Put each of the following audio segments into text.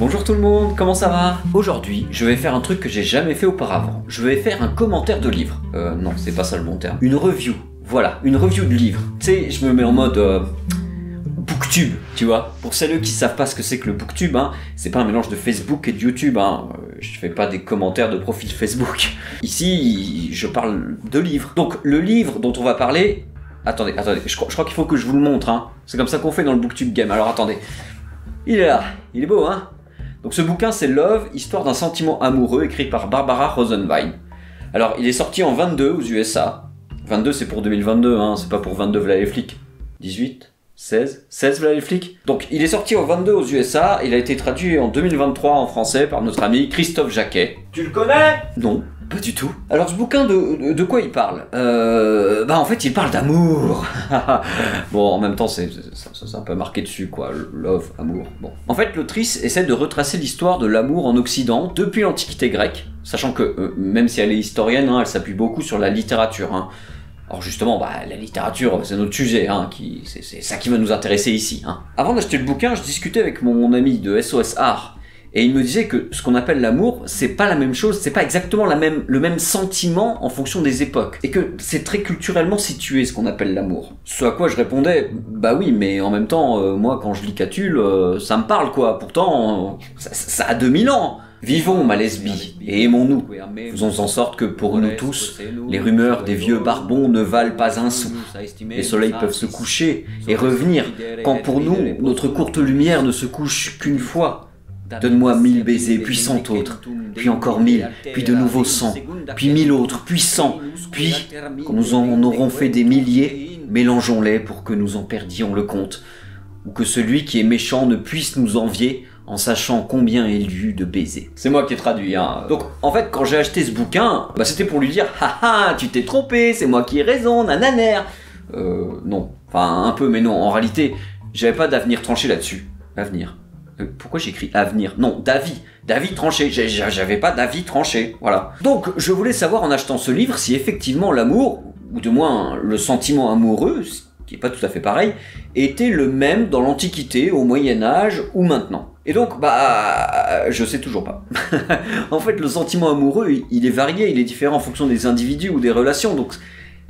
Bonjour tout le monde, comment ça va Aujourd'hui, je vais faire un truc que j'ai jamais fait auparavant. Je vais faire un commentaire de livre. Euh, non, c'est pas ça le bon terme. Une review. Voilà, une review de livre. Tu sais, je me mets en mode euh, booktube, tu vois. Pour celles qui savent pas ce que c'est que le booktube, hein, c'est pas un mélange de Facebook et de YouTube. Hein. Euh, Je fais pas des commentaires de profil Facebook. Ici, je parle de livres. Donc, le livre dont on va parler. Attendez, attendez, je crois, qu'il faut que je vous le montre. Hein. C'est comme ça qu'on fait dans le booktube game. Alors attendez. Il est là, il est beau, hein? Donc ce bouquin c'est Love, histoire d'un sentiment amoureux, écrit par Barbara Rosenwein. Alors il est sorti en 22 aux USA. 22 c'est pour 2022, hein, c'est pas pour 22 v'là les flics. 18 16 16 v'là les flics Donc il est sorti en 22 aux USA, il a été traduit en 2023 en français par notre ami Christophe Jacquet. Tu le connais? Non, pas du tout. Alors ce bouquin, de, quoi il parle? Euh, Bah en fait il parle d'amour. bon, en même temps c'est un peu marqué dessus quoi, love, amour. Bon. En fait l'autrice essaie de retracer l'histoire de l'amour en Occident depuis l'Antiquité grecque, sachant que euh, même si elle est historienne, hein, elle s'appuie beaucoup sur la littérature. Hein. Alors justement, bah, la littérature, c'est notre sujet, hein, c'est ça qui va nous intéresser ici. Hein. Avant d'acheter le bouquin, je discutais avec mon ami de SOS Art, et il me disait que ce qu'on appelle l'amour, c'est pas la même chose, c'est pas exactement le même sentiment en fonction des époques. Et que c'est très culturellement situé ce qu'on appelle l'amour. Ce à quoi je répondais, bah oui, mais en même temps, euh, moi quand je lis Catulle, euh, ça me parle quoi. Pourtant, euh, ça, ça a 2000 ans. Vivons ma lesbie et aimons-nous. Faisons en sorte que pour nous tous, les rumeurs des vieux barbons ne valent pas un sou. Les soleils peuvent se coucher et revenir, quand pour nous, notre courte lumière ne se couche qu'une fois. Donne-moi mille baisers, puis cent autres, puis encore mille, puis de nouveau cent, puis mille autres, puis cent, puis, quand nous en aurons fait des milliers, mélangeons-les pour que nous en perdions le compte, ou que celui qui est méchant ne puisse nous envier en sachant combien il y eut de baisers. C'est moi qui ai traduit, hein. Donc, en fait, quand j'ai acheté ce bouquin, bah, c'était pour lui dire, haha, tu t'es trompé, c'est moi qui ai raison, nananer. Euh, non. Enfin, un peu, mais non. En réalité, j'avais pas d'avenir tranché là-dessus. Avenir. Euh, pourquoi j'écris avenir? Non, d'avis. D'avis tranché. J'avais pas d'avis tranché. Voilà. Donc, je voulais savoir en achetant ce livre si effectivement l'amour, ou du moins le sentiment amoureux, qui est pas tout à fait pareil, était le même dans l'Antiquité, au Moyen-Âge ou maintenant. Et donc, bah, je sais toujours pas. en fait, le sentiment amoureux, il est varié, il est différent en fonction des individus ou des relations, donc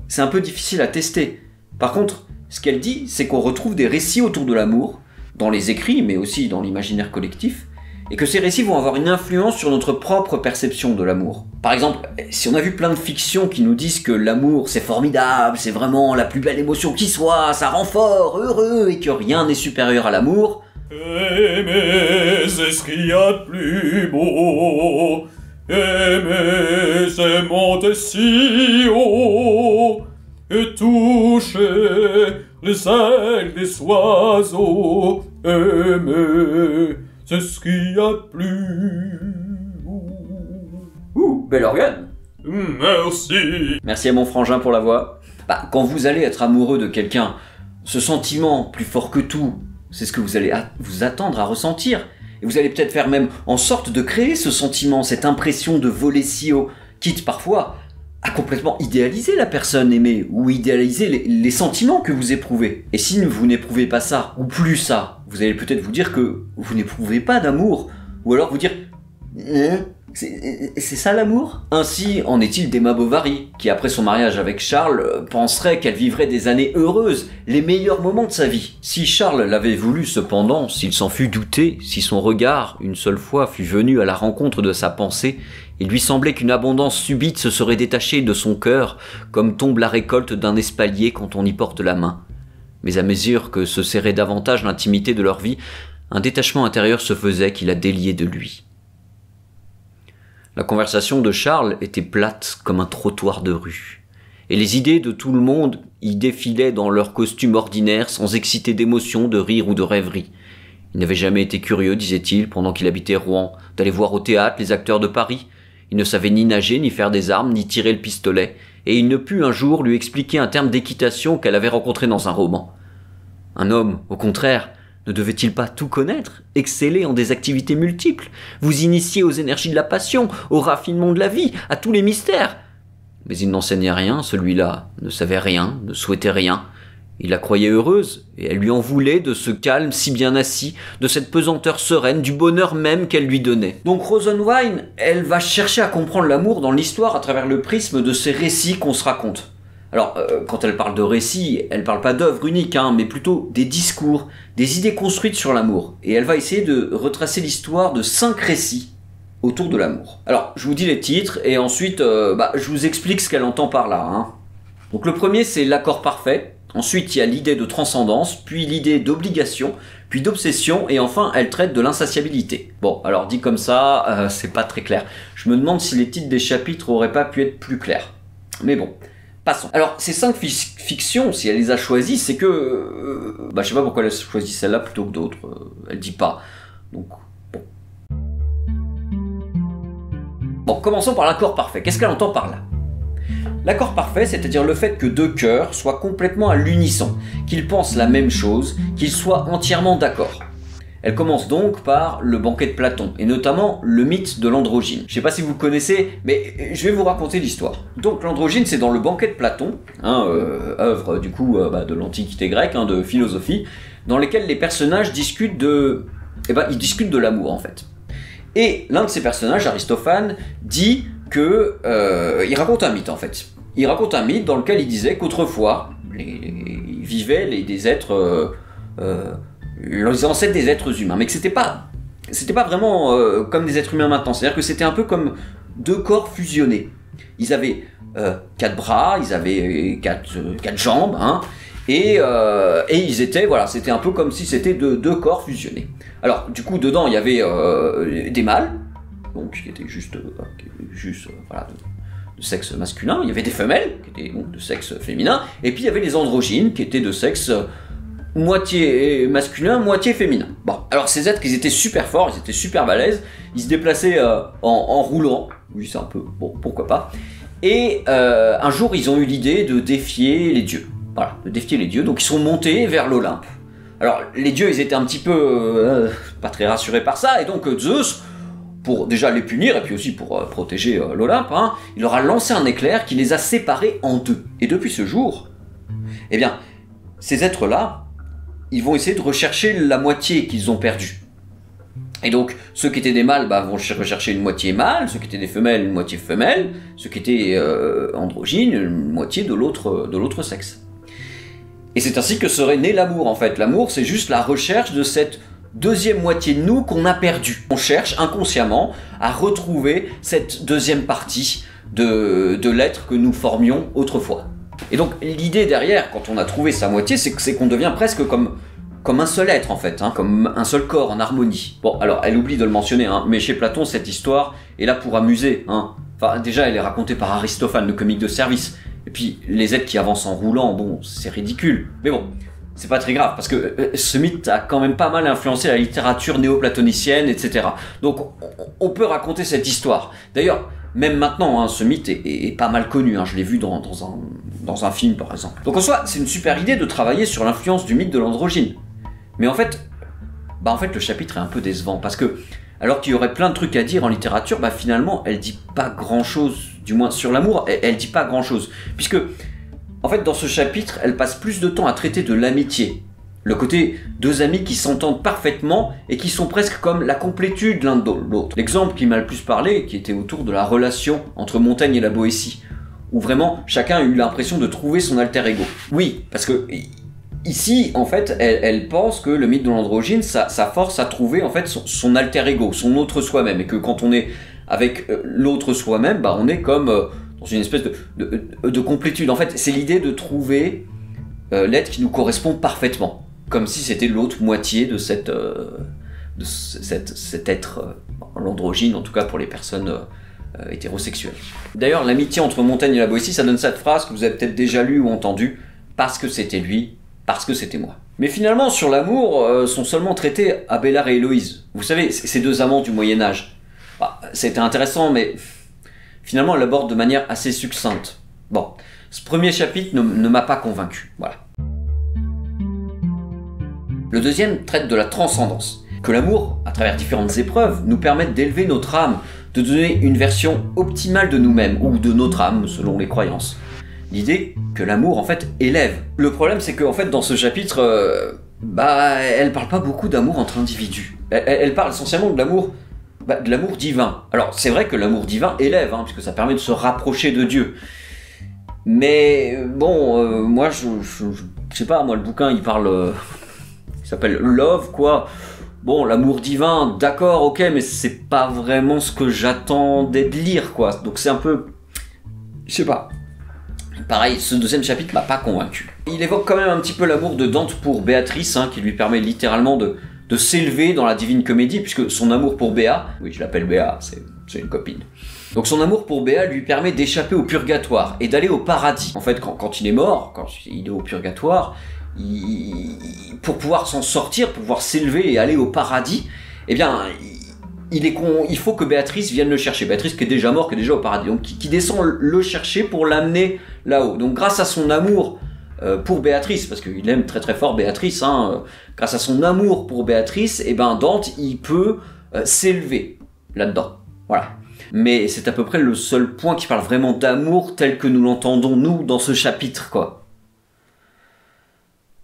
c'est un peu difficile à tester. Par contre, ce qu'elle dit, c'est qu'on retrouve des récits autour de l'amour, dans les écrits, mais aussi dans l'imaginaire collectif, et que ces récits vont avoir une influence sur notre propre perception de l'amour. Par exemple, si on a vu plein de fictions qui nous disent que l'amour c'est formidable, c'est vraiment la plus belle émotion qui soit, ça rend fort, heureux, et que rien n'est supérieur à l'amour, Aimer, c'est ce qu'il y a de plus beau. Aimer, c'est monter si haut. Et toucher les ailes des oiseaux. Aimer, c'est ce qu'il y a de plus beau. ouh, bel organe Merci. Merci à mon frangin pour la voix. Bah, quand vous allez être amoureux de quelqu'un, ce sentiment plus fort que tout, c'est ce que vous allez vous attendre à ressentir. Et vous allez peut-être faire même en sorte de créer ce sentiment, cette impression de voler si haut, quitte parfois à complètement idéaliser la personne aimée ou idéaliser les, les sentiments que vous éprouvez. Et si vous n'éprouvez pas ça, ou plus ça, vous allez peut-être vous dire que vous n'éprouvez pas d'amour, ou alors vous dire Hein? C'est ça l'amour? Ainsi en est-il d'Emma Bovary, qui après son mariage avec Charles penserait qu'elle vivrait des années heureuses, les meilleurs moments de sa vie. Si Charles l'avait voulu cependant, s'il s'en fût douté, si son regard, une seule fois, fût venu à la rencontre de sa pensée, il lui semblait qu'une abondance subite se serait détachée de son cœur, comme tombe la récolte d'un espalier quand on y porte la main. Mais à mesure que se serrait davantage l'intimité de leur vie, un détachement intérieur se faisait qui la déliait de lui. La conversation de Charles était plate comme un trottoir de rue, et les idées de tout le monde y défilaient dans leur costume ordinaire sans exciter d'émotion, de rire ou de rêverie. Il n'avait jamais été curieux, disait-il, pendant qu'il habitait Rouen, d'aller voir au théâtre les acteurs de Paris. Il ne savait ni nager, ni faire des armes, ni tirer le pistolet, et il ne put un jour lui expliquer un terme d'équitation qu'elle avait rencontré dans un roman. Un homme, au contraire, ne devait-il pas tout connaître, exceller en des activités multiples, vous initier aux énergies de la passion, au raffinement de la vie, à tous les mystères? Mais il n'enseignait rien, celui-là, ne savait rien, ne souhaitait rien. Il la croyait heureuse, et elle lui en voulait de ce calme si bien assis, de cette pesanteur sereine, du bonheur même qu'elle lui donnait. Donc Rosenwein, elle va chercher à comprendre l'amour dans l'histoire à travers le prisme de ces récits qu'on se raconte. Alors, euh, quand elle parle de récits, elle parle pas d'œuvres uniques, hein, mais plutôt des discours, des idées construites sur l'amour. Et elle va essayer de retracer l'histoire de cinq récits autour de l'amour. Alors, je vous dis les titres, et ensuite, euh, bah, je vous explique ce qu'elle entend par là. Hein. Donc le premier, c'est l'accord parfait. Ensuite, il y a l'idée de transcendance, puis l'idée d'obligation, puis d'obsession, et enfin, elle traite de l'insatiabilité. Bon, alors dit comme ça, euh, c'est pas très clair. Je me demande si les titres des chapitres auraient pas pu être plus clairs. Mais bon, Passons. Alors, ces cinq fictions, si elle les a choisies, c'est que. Euh, bah, je sais pas pourquoi elle a choisi celle-là plutôt que d'autres. Euh, elle dit pas. Donc, bon. Bon, commençons par l'accord parfait. Qu'est-ce qu'elle entend par là? L'accord parfait, c'est-à-dire le fait que deux cœurs soient complètement à l'unisson, qu'ils pensent la même chose, qu'ils soient entièrement d'accord. Elle commence donc par le banquet de Platon, et notamment le mythe de l'androgyne. Je sais pas si vous connaissez, mais je vais vous raconter l'histoire. Donc l'androgyne, c'est dans le banquet de Platon, hein, euh, œuvre du coup euh, bah, de l'Antiquité grecque, hein, de philosophie, dans lesquels les personnages discutent de... Eh ben, ils discutent de l'amour en fait. Et l'un de ces personnages, Aristophane, dit que... Euh, il raconte un mythe en fait. Il raconte un mythe dans lequel il disait qu'autrefois, il vivait les, des êtres les ancêtres des êtres humains, mais que c'était pas, c'était pas vraiment euh, comme des êtres humains maintenant. C'est-à-dire que c'était un peu comme deux corps fusionnés. Ils avaient euh, quatre bras, ils avaient quatre, euh, quatre jambes, hein, et, et, ils étaient, voilà, c'était un peu comme si c'était deux, corps fusionnés. Alors, du coup, dedans, il y avait des mâles, donc qui étaient juste, juste voilà, de, sexe masculin. Il y avait des femelles, qui étaient donc de sexe féminin, et puis il y avait les androgynes, qui étaient de sexe moitié masculin, moitié féminin. Bon, alors ces êtres, ils étaient super forts, ils étaient super balèzes, ils se déplaçaient euh, en, roulant, oui c'est un peu, bon, pourquoi pas. Et euh, un jour, ils ont eu l'idée de défier les dieux. Voilà, de défier les dieux, donc ils sont montés vers l'Olympe. Alors les dieux, ils étaient un petit peu euh, pas très rassurés par ça, et donc Zeus, pour déjà les punir, et puis aussi pour protéger l'Olympe, hein, il leur a lancé un éclair qui les a séparés en deux. Et depuis ce jour, eh bien, ces êtres-là, ils vont essayer de rechercher la moitié qu'ils ont perdue. Et donc, ceux qui étaient des mâles bah, vont rechercher une moitié mâle, ceux qui étaient des femelles, une moitié femelle, ceux qui étaient euh, androgynes, une moitié de l'autre, sexe. Et c'est ainsi que serait né l'amour, en fait. L'amour, c'est juste la recherche de cette deuxième moitié de nous qu'on a perdue. On cherche inconsciemment à retrouver cette deuxième partie de l'être que nous formions autrefois. Et donc l'idée derrière, quand on a trouvé sa moitié, c'est qu'on devient presque comme, comme un seul être en fait, hein, comme un seul corps en harmonie. Bon, alors elle oublie de le mentionner, hein, mais chez Platon, cette histoire est là pour amuser. Hein. Enfin, déjà, elle est racontée par Aristophane, le comique de service. Et puis, les êtres qui avancent en roulant, bon, c'est ridicule. Mais bon, c'est pas très grave, parce que euh, ce mythe a quand même pas mal influencé la littérature néoplatonicienne, etc. Donc, on peut raconter cette histoire. D'ailleurs, même maintenant, hein, ce mythe est, pas mal connu. Hein. je l'ai vu dans, un, dans un film, par exemple. Donc en soi, c'est une super idée de travailler sur l'influence du mythe de l'androgyne. Mais en fait, bah en fait, le chapitre est un peu décevant parce que, alors qu'il y aurait plein de trucs à dire en littérature, bah finalement, elle dit pas grand chose, du moins sur l'amour, elle, elle dit pas grand chose. Puisque, en fait, dans ce chapitre, elle passe plus de temps à traiter de l'amitié, le côté deux amis qui s'entendent parfaitement et qui sont presque comme la complétude l'un de l'autre. L'exemple qui m'a le plus parlé, qui était autour de la relation entre Montaigne et la Boétie, où vraiment chacun a eu l'impression de trouver son alter ego. Oui, parce que ici, en fait, elle, pense que le mythe de l'androgyne, ça, force à trouver en fait son, alter ego, son autre soi-même, et que quand on est avec euh, l'autre soi-même, bah, on est comme euh, dans une espèce de, complétude. En fait, c'est l'idée de trouver euh, l'être qui nous correspond parfaitement comme si c'était l'autre moitié de, euh, cet être euh, l'androgyne, en tout cas pour les personnes euh, hétérosexuelles. D'ailleurs, l'amitié entre Montaigne et la Boétie, ça donne cette phrase que vous avez peut-être déjà lue ou entendue, parce que c'était lui, parce que c'était moi. Mais finalement, sur l'amour, sont seulement traités Abélard et Héloïse. Vous savez, ces deux amants du Moyen Âge. Bah, c'était intéressant, mais finalement, elle l'aborde de manière assez succincte. Bon, ce premier chapitre ne, ne m'a pas convaincu. Voilà. Le deuxième traite de la transcendance, que l'amour, à travers différentes épreuves, nous permette d'élever notre âme, de donner une version optimale de nous-mêmes, ou de notre âme, selon les croyances. l'idée que l'amour en fait élève. Le problème c'est qu'en fait dans ce chapitre, euh, bah elle parle pas beaucoup d'amour entre individus. Elle, parle essentiellement de l'amour, bah, de l'amour divin. Alors c'est vrai que l'amour divin élève, hein, puisque ça permet de se rapprocher de Dieu. Mais euh, bon, euh, moi je, je, sais pas, moi le bouquin il parle, il s'appelle Love quoi. Bon, l'amour divin, d'accord, ok, mais c'est pas vraiment ce que j'attendais de lire, quoi. Donc c'est un peu. Je sais pas. Pareil, ce deuxième chapitre m'a pas convaincu. Il évoque quand même un petit peu l'amour de Dante pour Béatrice, hein, qui lui permet littéralement de, de s'élever dans la divine comédie, puisque son amour pour Béa, oui, je l'appelle Béa, c'est c'est une copine. Donc son amour pour Béa lui permet d'échapper au purgatoire et d'aller au paradis. En fait, quand, quand il est mort, quand il est au purgatoire, pour pouvoir s'en sortir, pour pouvoir s'élever et aller au paradis, eh bien, il, est con- il faut que Béatrice vienne le chercher. Béatrice qui est déjà morte, qui est déjà au paradis, donc qui, qui descend le chercher pour l'amener là-haut. Donc grâce à son amour euh, pour Béatrice, parce qu'il aime très très fort Béatrice, hein, euh, grâce à son amour pour Béatrice, eh ben Dante, il peut euh, s'élever là-dedans. Voilà. Mais c'est à peu près le seul point qui parle vraiment d'amour tel que nous l'entendons nous dans ce chapitre, quoi.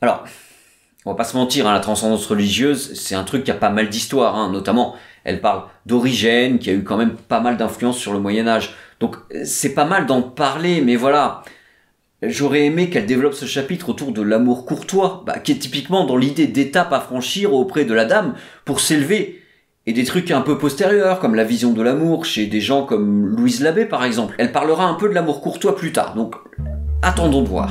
Alors, on va pas se mentir, hein, la transcendance religieuse, c'est un truc qui a pas mal d'histoire, hein, notamment, elle parle d'Origène, qui a eu quand même pas mal d'influence sur le Moyen Âge. Donc, c'est pas mal d'en parler, mais voilà. J'aurais aimé qu'elle développe ce chapitre autour de l'amour courtois, bah, qui est typiquement dans l'idée d'étape à franchir auprès de la dame pour s'élever. Et des trucs un peu postérieurs, comme la vision de l'amour chez des gens comme Louise Labbé par exemple. Elle parlera un peu de l'amour courtois plus tard, donc attendons de voir.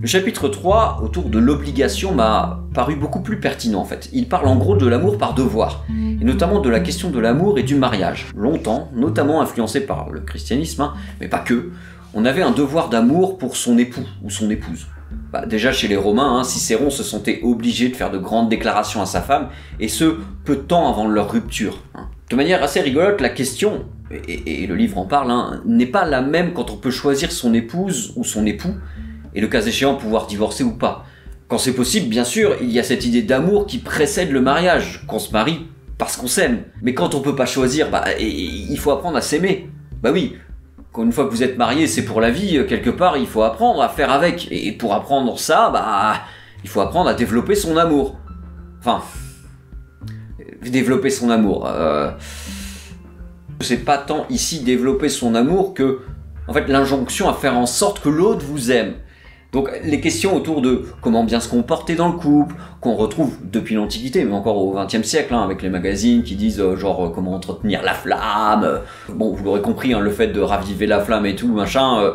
Le chapitre 3, autour de l'obligation, m'a paru beaucoup plus pertinent en fait. Il parle en gros de l'amour par devoir, et notamment de la question de l'amour et du mariage. Longtemps, notamment influencé par le christianisme, hein, mais pas que, on avait un devoir d'amour pour son époux ou son épouse. Bah, déjà chez les Romains, hein, Cicéron se sentait obligé de faire de grandes déclarations à sa femme, et ce, peu de temps avant leur rupture. hein. De manière assez rigolote, la question, et, le livre en parle, n'est pas la même quand on peut choisir son épouse ou son époux, et le cas échéant pouvoir divorcer ou pas. Quand c'est possible, bien sûr, il y a cette idée d'amour qui précède le mariage, qu'on se marie parce qu'on s'aime. Mais quand on peut pas choisir, bah, il faut apprendre à s'aimer. Bah oui, quand une fois que vous êtes marié, c'est pour la vie, quelque part, il faut apprendre à faire avec. Et pour apprendre ça, bah, il faut apprendre à développer son amour. Enfin, développer son amour. Euh, c'est pas tant ici développer son amour que, en fait, l'injonction à faire en sorte que l'autre vous aime. Donc les questions autour de comment bien se comporter dans le couple, qu'on retrouve depuis l'Antiquité, mais encore au XXe siècle, hein, avec les magazines qui disent euh, genre euh, comment entretenir la flamme. euh, bon, vous l'aurez compris, hein, le fait de raviver la flamme et tout, machin,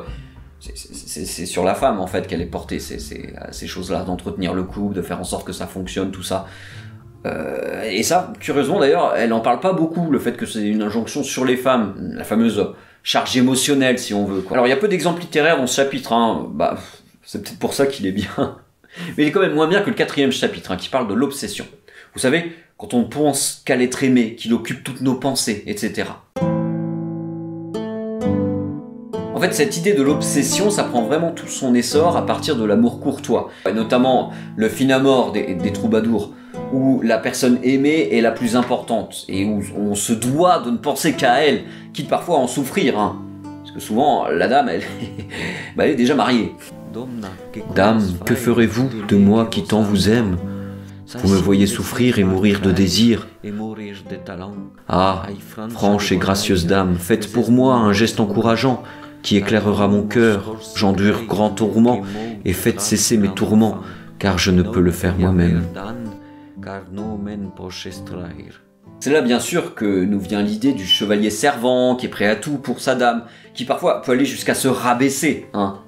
c'est- sur la femme en fait qu'elle est portée, euh, ces choses-là, d'entretenir le couple, de faire en sorte que ça fonctionne, tout ça. Et ça, curieusement d'ailleurs, elle en parle pas beaucoup, le fait que c'est une injonction sur les femmes, la fameuse charge émotionnelle si on veut. Quoi. Alors il y a peu d'exemples littéraires dans ce chapitre, hein. bah, c'est peut-être pour ça qu'il est bien. Mais il est quand même moins bien que le quatrième chapitre, hein, qui parle de l'obsession. Vous savez, quand on pense qu'à l'être aimé, qu'il occupe toutes nos pensées, etc. En fait, cette idée de l'obsession, ça prend vraiment tout son essor à partir de l'amour courtois, notamment le finamore des, des troubadours, où la personne aimée est la plus importante, et où on se doit de ne penser qu'à elle, quitte parfois à en souffrir. hein. Parce que souvent, la dame, elle, bah, elle est déjà mariée. Dame, que ferez-vous de moi qui tant vous aime? Vous me voyez souffrir et mourir de désir. Ah, franche et gracieuse dame, faites pour moi un geste encourageant qui éclairera mon cœur. J'endure grand tourment et faites cesser mes tourments, car je ne peux le faire moi-même. C'est là bien sûr que nous vient l'idée du chevalier servant qui est prêt à tout pour sa dame, qui parfois peut aller jusqu'à se rabaisser, hein,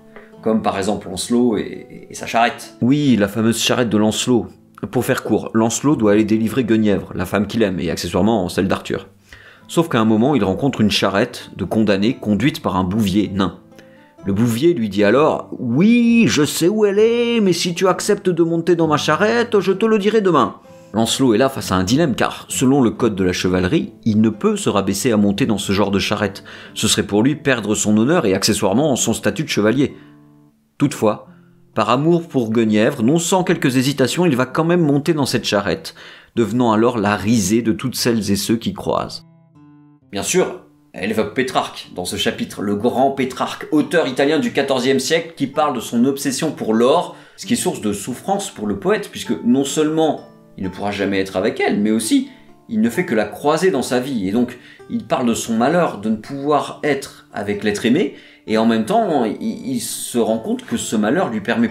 comme par exemple Lancelot et, et sa charrette. Oui, la fameuse charrette de Lancelot. Pour faire court, Lancelot doit aller délivrer Guenièvre, la femme qu'il aime, et accessoirement celle d'Arthur. Sauf qu'à un moment, il rencontre une charrette de condamnés conduite par un bouvier nain. Le bouvier lui dit alors Oui, je sais où elle est, mais si tu acceptes de monter dans ma charrette, je te le dirai demain. Lancelot est là face à un dilemme car, selon le code de la chevalerie, il ne peut se rabaisser à monter dans ce genre de charrette. Ce serait pour lui perdre son honneur et accessoirement son statut de chevalier. Toutefois, par amour pour Guenièvre, non sans quelques hésitations, il va quand même monter dans cette charrette, devenant alors la risée de toutes celles et ceux qui croisent. Bien sûr, Elle évoque Pétrarque dans ce chapitre, le grand Pétrarque, auteur italien du XIVe siècle qui parle de son obsession pour l'or, ce qui est source de souffrance pour le poète, puisque non seulement il ne pourra jamais être avec elle, mais aussi il ne fait que la croiser dans sa vie, et donc il parle de son malheur de ne pouvoir être avec l'être aimé, et en même temps il, se rend compte que ce malheur lui permet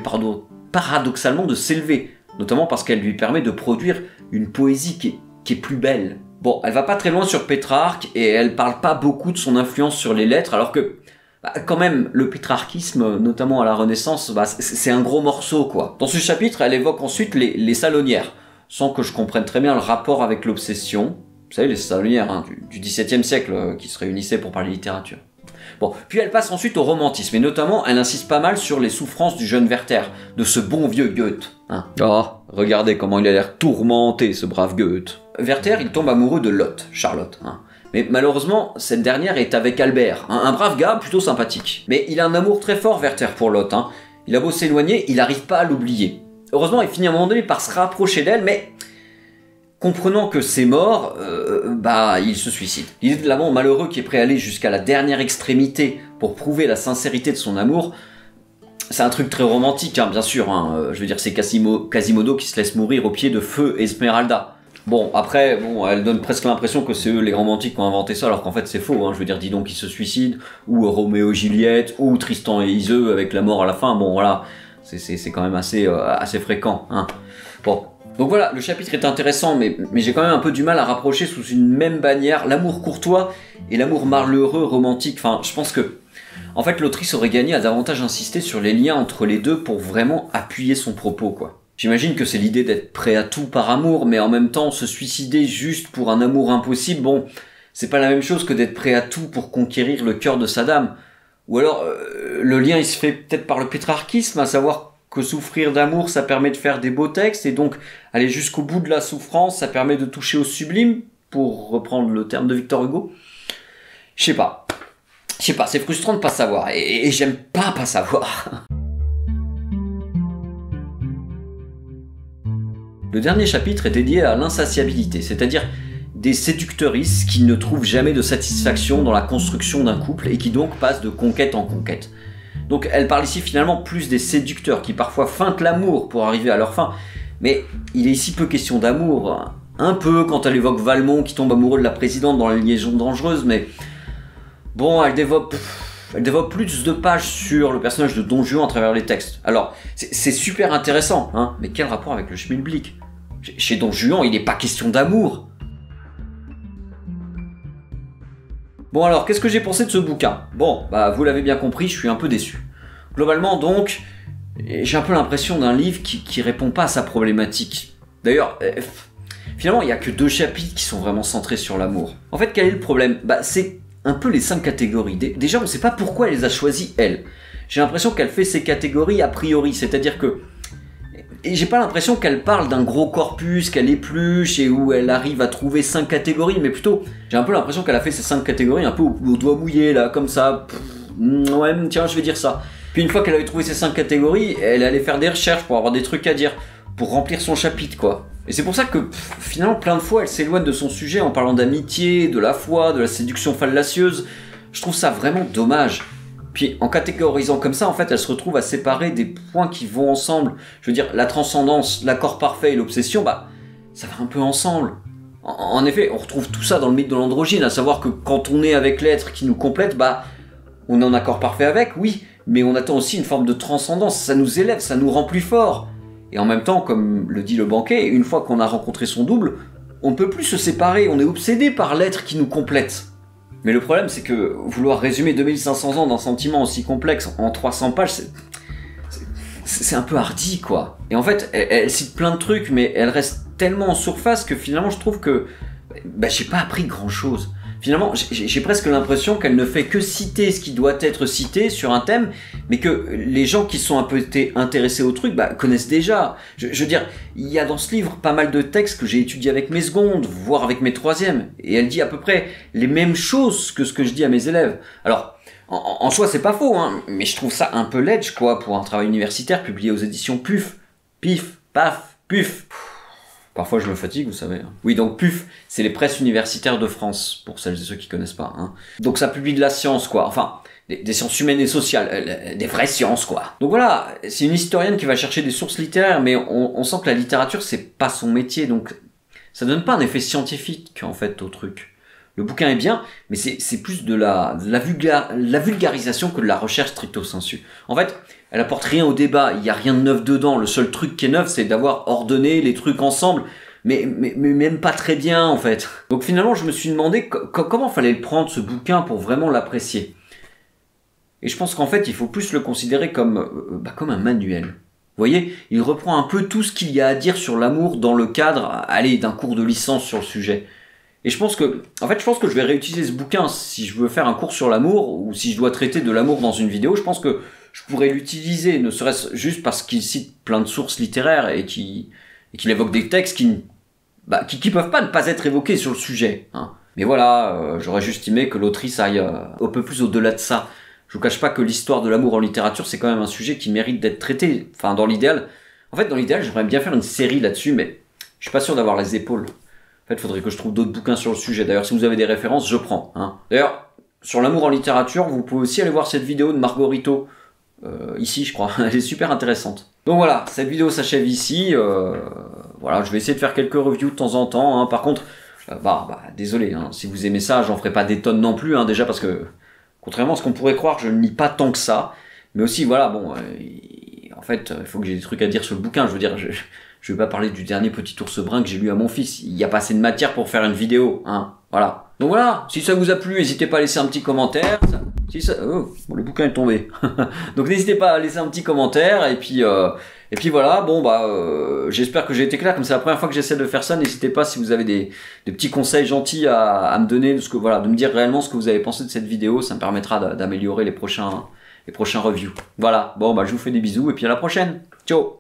paradoxalement de s'élever, notamment parce qu'elle lui permet de produire une poésie qui est plus belle. Bon, elle va pas très loin sur Pétrarque et elle parle pas beaucoup de son influence sur les lettres, alors que bah, quand même le pétrarchisme, notamment à la Renaissance, bah, c'est un gros morceau quoi. Dans ce chapitre, elle évoque ensuite les, salonnières, sans que je comprenne très bien le rapport avec l'obsession. Vous savez, les salonnières hein, du, XVIIe siècle euh, qui se réunissaient pour parler littérature. Bon, puis elle passe ensuite au romantisme, et notamment elle insiste pas mal sur les souffrances du jeune Werther, de ce bon vieux Goethe. Hein. Oh, regardez comment il a l'air tourmenté, ce brave Goethe. Werther, il tombe amoureux de Lotte, Charlotte. Hein. Mais malheureusement, cette dernière est avec Albert, un, brave gars plutôt sympathique. Mais il a un amour très fort, Werther, pour Lotte. Hein. Il a beau s'éloigner, il n'arrive pas à l'oublier. Heureusement, il finit à un moment donné par se rapprocher d'elle, mais comprenant que c'est mort, euh, bah il se suicide. L'idée de l'amant malheureux qui est prêt à aller jusqu'à la dernière extrémité pour prouver la sincérité de son amour, c'est un truc très romantique, hein, bien sûr. Hein. Je veux dire, c'est Quasimodo qui se laisse mourir au pied de Feu Esmeralda. Bon, après, elle donne presque l'impression que c'est eux les romantiques qui ont inventé ça, alors qu'en fait c'est faux. Hein. Je veux dire, dis donc, ils se suicident, ou Roméo Juliette, ou Tristan et Iseux avec la mort à la fin. Bon, voilà, c'est quand même assez, euh, fréquent. Donc voilà, le chapitre est intéressant, mais, mais j'ai quand même un peu du mal à rapprocher sous une même bannière l'amour courtois et l'amour malheureux romantique. Enfin, je pense que, en fait, l'autrice aurait gagné à davantage insister sur les liens entre les deux pour vraiment appuyer son propos, quoi. J'imagine que c'est l'idée d'être prêt à tout par amour, mais en même temps se suicider juste pour un amour impossible, bon, c'est pas la même chose que d'être prêt à tout pour conquérir le cœur de sa dame. Ou alors, euh, le lien il se fait peut-être par le pétrarchisme, à savoir souffrir d'amour ça permet de faire des beaux textes, et donc aller jusqu'au bout de la souffrance ça permet de toucher au sublime, pour reprendre le terme de Victor Hugo. Je sais pas. Je sais pas, c'est frustrant de pas savoir, et j'aime pas pas savoir. Le dernier chapitre est dédié à l'insatiabilité, c'est-à-dire des séducteuristes qui ne trouvent jamais de satisfaction dans la construction d'un couple et qui donc passent de conquête en conquête. Donc elle parle ici finalement plus des séducteurs qui parfois feintent l'amour pour arriver à leur fin, mais il est ici peu question d'amour, un peu quand elle évoque Valmont qui tombe amoureux de la présidente dans la liaison dangereuse, mais bon, elle développe, elle développe plus de pages sur le personnage de Don Juan à travers les textes. Alors, c'est super intéressant, hein, mais quel rapport avec le Schmilblick? Chez Don Juan, il n'est pas question d'amour. Bon alors, qu'est-ce que j'ai pensé de ce bouquin? Bon, bah vous l'avez bien compris, je suis un peu déçu. Globalement donc, j'ai un peu l'impression d'un livre qui, qui répond pas à sa problématique. D'ailleurs, euh, finalement, il n'y a que deux chapitres qui sont vraiment centrés sur l'amour. En fait, quel est le problème? Bah c'est un peu les cinq catégories. Déjà, on ne sait pas pourquoi elle les a choisies, elle. J'ai l'impression qu'elle fait ces catégories a priori, c'est-à-dire que et j'ai pas l'impression qu'elle parle d'un gros corpus, qu'elle épluche et où elle arrive à trouver cinq catégories, mais plutôt j'ai un peu l'impression qu'elle a fait ces cinq catégories un peu au, doigt mouillé là, comme ça. ouais, tiens, je vais dire ça. Puis une fois qu'elle avait trouvé ces cinq catégories, elle allait faire des recherches pour avoir des trucs à dire, pour remplir son chapitre quoi. Et c'est pour ça que finalement plein de fois elle s'éloigne de son sujet en parlant d'amitié, de la foi, de la séduction fallacieuse. Je trouve ça vraiment dommage. Puis en catégorisant comme ça, en fait, elle se retrouve à séparer des points qui vont ensemble. Je veux dire, la transcendance, l'accord parfait et l'obsession, bah, ça va un peu ensemble. En, effet, on retrouve tout ça dans le mythe de l'androgyne, à savoir que quand on est avec l'être qui nous complète, bah, on est en accord parfait avec, oui, mais on attend aussi une forme de transcendance. Ça nous élève, ça nous rend plus forts. Et en même temps, comme le dit le banquet, une fois qu'on a rencontré son double, on ne peut plus se séparer, on est obsédé par l'être qui nous complète. Mais le problème, c'est que vouloir résumer 2500 ans d'un sentiment aussi complexe en 300 pages, c'est un peu hardi, quoi. Et en fait, elle, cite plein de trucs, mais elle reste tellement en surface que finalement, je trouve que bah, j'ai pas appris grand chose finalement, j'ai presque l'impression qu'elle ne fait que citer ce qui doit être cité sur un thème, mais que les gens qui sont un peu intéressés au truc bah, connaissent déjà. Je, veux dire, il y a dans ce livre pas mal de textes que j'ai étudiés avec mes secondes, voire avec mes troisièmes, et elle dit à peu près les mêmes choses que ce que je dis à mes élèves. Alors, en, en soi, c'est pas faux, hein, mais je trouve ça un peu ledge, quoi, pour un travail universitaire publié aux éditions PUF. Pif, paf, puf. Parfois je me fatigue, vous savez. Oui, donc PUF, c'est les presses universitaires de France, pour celles et ceux qui connaissent pas. Hein. Donc ça publie de la science, quoi. Enfin, des, sciences humaines et sociales, euh, des vraies sciences, quoi. Donc voilà, c'est une historienne qui va chercher des sources littéraires, mais on, sent que la littérature, c'est pas son métier, donc ça donne pas un effet scientifique, en fait, au truc. Le bouquin est bien, mais c'est plus de la, vulgarisation que de la recherche stricto sensu. En fait, elle apporte rien au débat, il n'y a rien de neuf dedans. Le seul truc qui est neuf, c'est d'avoir ordonné les trucs ensemble, mais, mais, même pas très bien en fait. Donc finalement, je me suis demandé comment fallait le prendre ce bouquin pour vraiment l'apprécier. Et je pense qu'en fait, il faut plus le considérer comme, euh, bah, comme un manuel. Vous voyez, il reprend un peu tout ce qu'il y a à dire sur l'amour dans le cadre, allez, d'un cours de licence sur le sujet. Et je pense que, en fait, je pense que je vais réutiliser ce bouquin si je veux faire un cours sur l'amour ou si je dois traiter de l'amour dans une vidéo. Je pense que je pourrais l'utiliser, ne serait-ce juste parce qu'il cite plein de sources littéraires et qu'il évoque des textes qui, bah, qui, peuvent pas ne pas être évoqués sur le sujet. Hein. Mais voilà, euh, j'aurais juste estimé que l'autrice aille euh, un peu plus au-delà de ça. Je vous cache pas que l'histoire de l'amour en littérature, c'est quand même un sujet qui mérite d'être traité. Enfin, dans l'idéal. En fait, dans l'idéal, j'aimerais bien faire une série là-dessus, mais je suis pas sûr d'avoir les épaules. En fait, il faudrait que je trouve d'autres bouquins sur le sujet. D'ailleurs, si vous avez des références, je prends. Hein. D'ailleurs, sur l'amour en littérature, vous pouvez aussi aller voir cette vidéo de Margorito, euh, ici, je crois. Elle est super intéressante. Donc voilà, cette vidéo s'achève ici. Euh, voilà, je vais essayer de faire quelques reviews de temps en temps. Hein. Par contre, euh, bah, bah, désolé, hein. si vous aimez ça, j'en ferai pas des tonnes non plus. Hein, déjà parce que, contrairement à ce qu'on pourrait croire, je ne lis pas tant que ça. Mais aussi, voilà, bon, en fait, il faut que j'ai des trucs à dire sur le bouquin. Je veux dire, je, je vais pas parler du dernier petit ours brun que j'ai lu à mon fils. Il y a pas assez de matière pour faire une vidéo, hein. Voilà. Donc voilà, si ça vous a plu, n'hésitez pas à laisser un petit commentaire. Oh, le bouquin est tombé. Donc n'hésitez pas à laisser un petit commentaire et puis euh... voilà. Bon bah euh... j'espère que j'ai été clair. Comme c'est la première fois que j'essaie de faire ça, n'hésitez pas si vous avez des, petits conseils gentils à, me donner, que voilà, de me dire réellement ce que vous avez pensé de cette vidéo. Ça me permettra d'améliorer les prochains les prochains reviews. Voilà. Bon bah je vous fais des bisous et puis à la prochaine. Ciao.